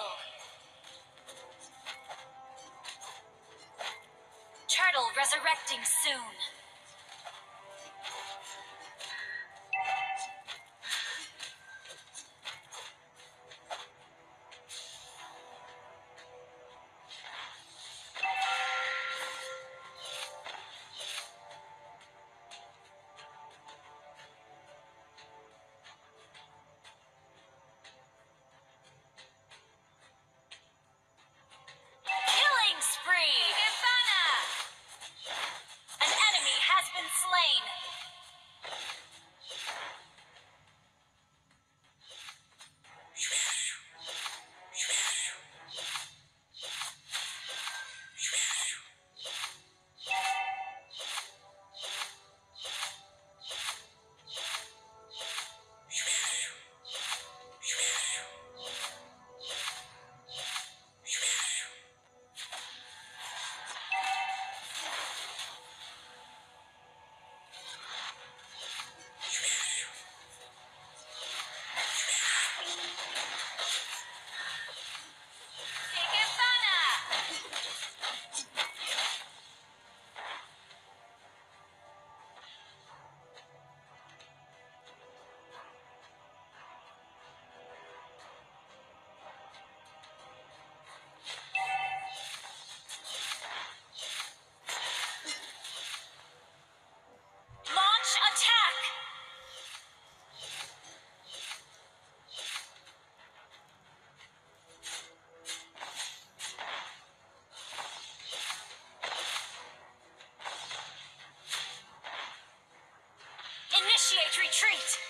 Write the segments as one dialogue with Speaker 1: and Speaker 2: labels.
Speaker 1: Turtle. Turtle resurrecting soon. Retreat!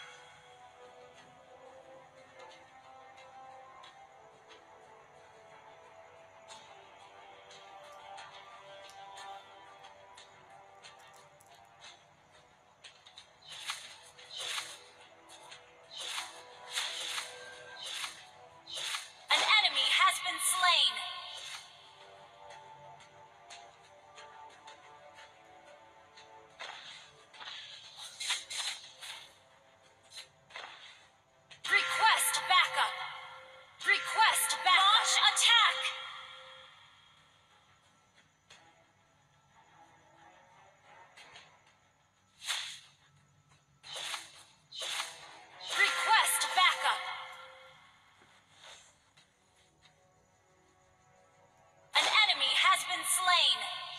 Speaker 1: slain.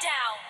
Speaker 1: down.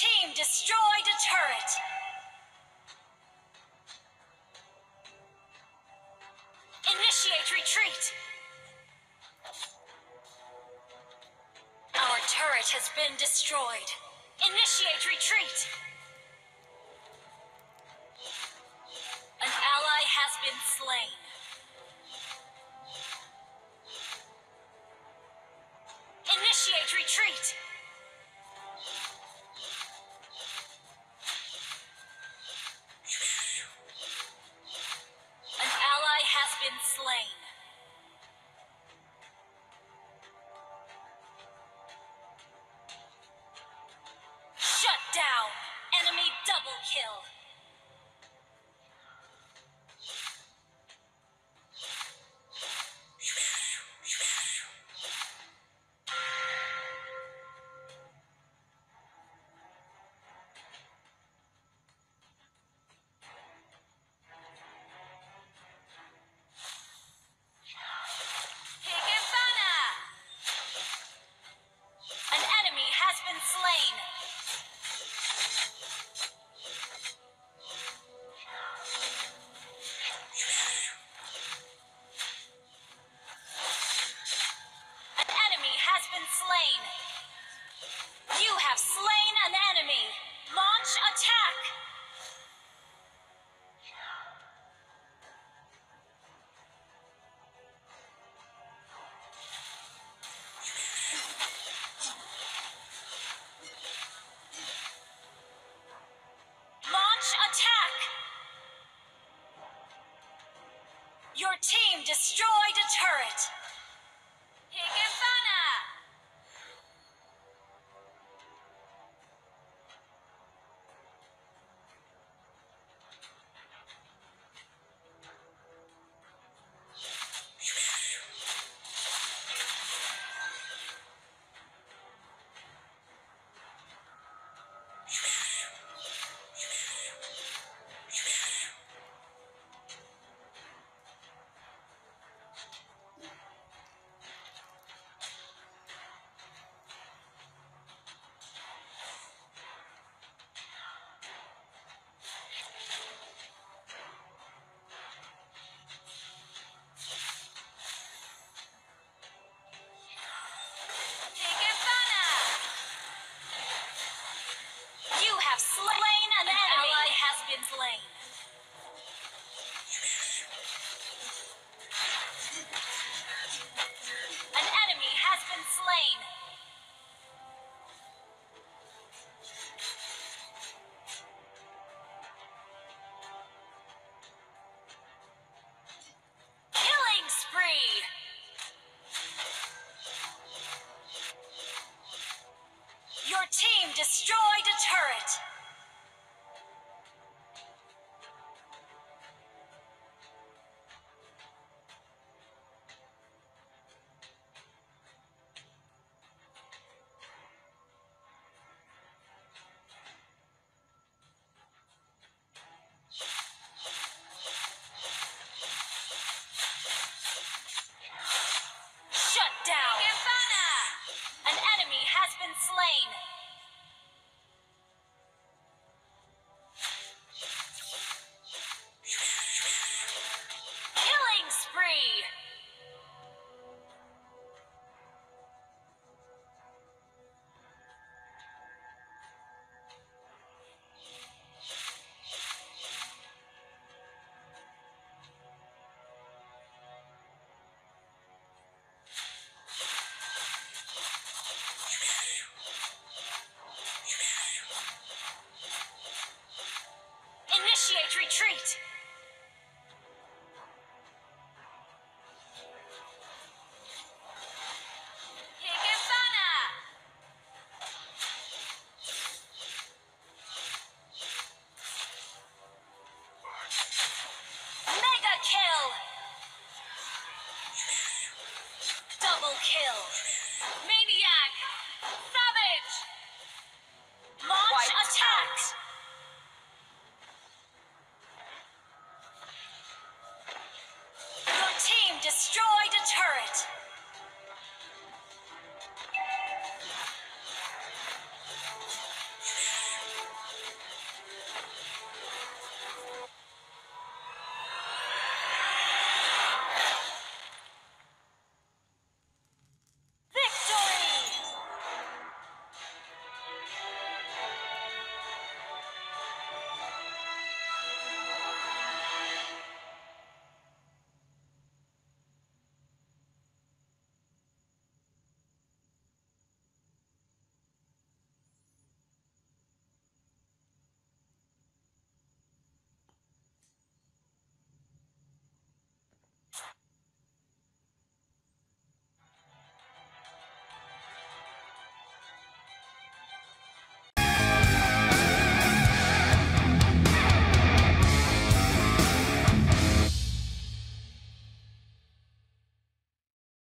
Speaker 1: team destroyed a turret. Initiate retreat. Our turret has been destroyed. Attack!